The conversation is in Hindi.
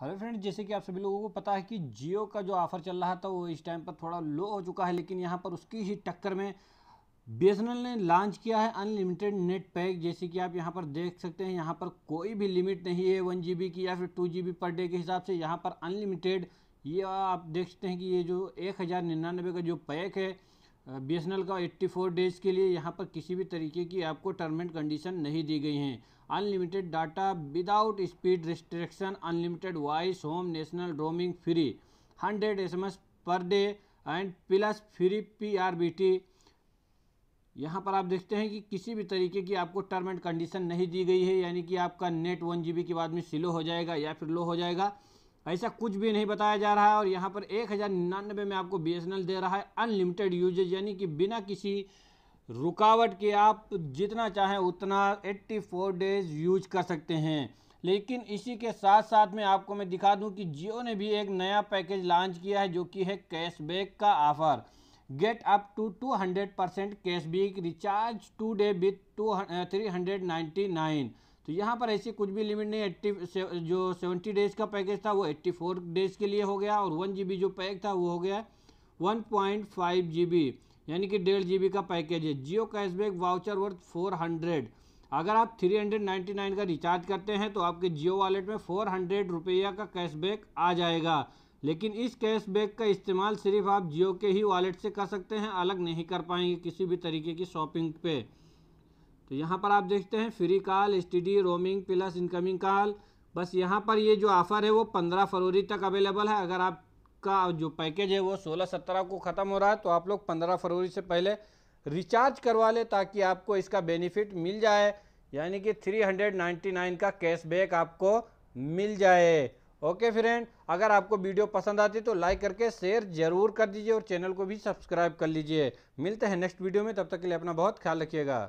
हेलो फ्रेंड जैसे कि आप सभी लोगों को पता है कि जियो का जो ऑफ़र चल रहा था, वो इस टाइम पर थोड़ा लो हो चुका है, लेकिन यहाँ पर उसकी ही टक्कर में BSNL ने लॉन्च किया है अनलिमिटेड नेट पैक। जैसे कि आप यहाँ पर देख सकते हैं, यहाँ पर कोई भी लिमिट नहीं है, वन जी की या फिर टू जी पर डे के हिसाब से। यहाँ पर अनलिमिटेड, ये आप देख सकते हैं कि ये जो एक हज़ार निन्यानवे का जो पैक है BSNL का 84 डेज़ के लिए यहाँ पर किसी भी तरीके की आपको टर्म एंड कंडीशन नहीं दी गई हैं। Unlimited data without speed restriction unlimited voice home national roaming free hundred S per day and plus free P R B T यहाँ पर आप देखते हैं कि किसी भी तरीके की आपको टर्म एंड कंडीशन नहीं दी गई है, यानी कि आपका नेट वन जी के बाद में स्लो हो जाएगा या फिर लो हो जाएगा। ऐसा कुछ भी नहीं बताया जा रहा है और यहाँ पर एक हज़ार निन्यानवे में आपको BSNL दे रहा है अनलिमिटेड यूजेज यानी कि बिना किसी रुकावट के आप जितना चाहें उतना 84 डेज़ यूज़ कर सकते हैं। लेकिन इसी के साथ साथ में आपको मैं दिखा दूँ कि जियो ने भी एक नया पैकेज लॉन्च किया है जो कि है कैशबैक का offer get up to 200 percent cashback recharge today with to three hundred ninety nine तो यहाँ पर ऐसी कुछ भी लिमिट नहीं एट्टी जो सेवेंटी डेज़ का पैकेज था वो एट्टी फोर डेज़ के लिए हो गया और वन जी बी जो पैक था वो हो गया one point five G B यानी कि डेढ़ जी का पैकेज है। Jio cashback voucher worth four hundred अगर आप थ्री हंड्रेड नाइन्टी नाइन का रिचार्ज करते हैं तो आपके जियो वॉलेट में फोर हंड्रेड रुपया का कैशबैक आ जाएगा। लेकिन इस कैशबैक का इस्तेमाल सिर्फ़ आप जियो के ही वॉलेट से कर सकते हैं, अलग नहीं कर पाएँगे किसी भी तरीके की शॉपिंग पे। तो यहाँ पर आप देखते हैं free call STD roaming plus incoming call बस यहाँ पर ये जो ऑफ़र है, वो पंद्रह फरवरी तक अवेलेबल है। अगर आपका जो पैकेज है वो सोलह सत्रह को ख़त्म हो रहा है तो आप लोग पंद्रह फरवरी से पहले रिचार्ज करवा लें ताकि आपको इसका बेनिफिट मिल जाए। यानी कि थ्री हंड्रेड नाइन्टी नाइन का कैशबैक आपको मिल जाए। ओके फ्रेंड अगर आपको वीडियो पसंद आती तो लाइक करके शेयर ज़रूर कर दीजिए और चैनल को भी सब्सक्राइब कर लीजिए। मिलते हैं नेक्स्ट वीडियो में, तब तक के लिए अपना बहुत ख्याल रखिएगा।